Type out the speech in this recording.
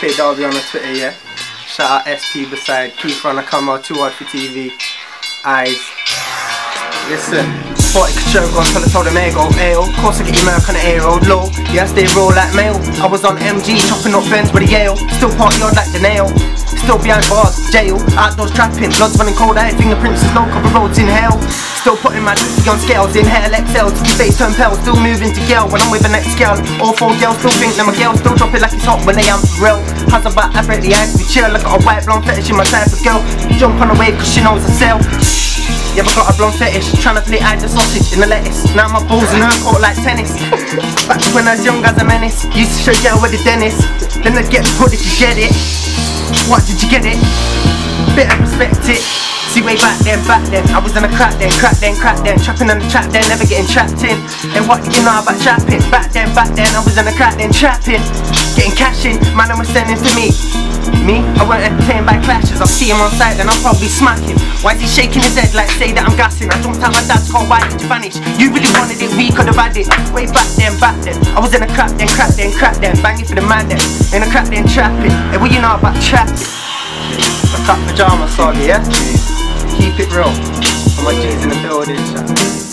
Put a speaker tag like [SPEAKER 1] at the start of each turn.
[SPEAKER 1] SK Derby on the Twitter, yeah. Shout out SP beside Keith Runner Come out, too hard for TV. Eyes. Listen, show on till I told him air go ale. Oh, course I get your mouth on the air oh, road low. Yeah, I stay roll like mail. I was on MG chopping up Benz with a Yale. Still party on like the nail. Still behind bars, jail, outdoors trapping, bloods running cold I ain't fingerprints is no cover roads in hell. Still putting my pussy on scales, inhale XL, to keep face turn pale, still moving to girl when I'm with the next girl. All four girls still think that my girl still drop it like it's hot when they am real. How's about I bet the eyes be chill, I got a white blonde fetish in my type of girl. Jump on the wave cause she knows I sell. Yeah, I got a blonde fetish, tryna play hide the sausage in the lettuce. Now my balls in her court like tennis. Back when I was young as a menace, used to show girl with the dentist. Then I'd get put if you get it. What did you get it? Better respect it. See way back then, back then, I was in a crack then, crack then, crack then, trapping on the trap then, never getting trapped in. And what you know about trapping? Back then, back then, I was in a crack then, trapping, getting cash in. Man, I was sending to me. Me, I weren't entertained by clashes. I'll see him on sight, then I'll probably smack him. Why is he shaking his head like say that I'm gassing? I jumped out my dad's car, why did you vanish? You really wanted it, we could have had it. Way back then, back then, I was in a crack then, crack then, crack then, banging for the man then, in a crack then, trapping. And what you know about trapping? A cut pajama saga, yeah? Keep it real. And my G's in the building.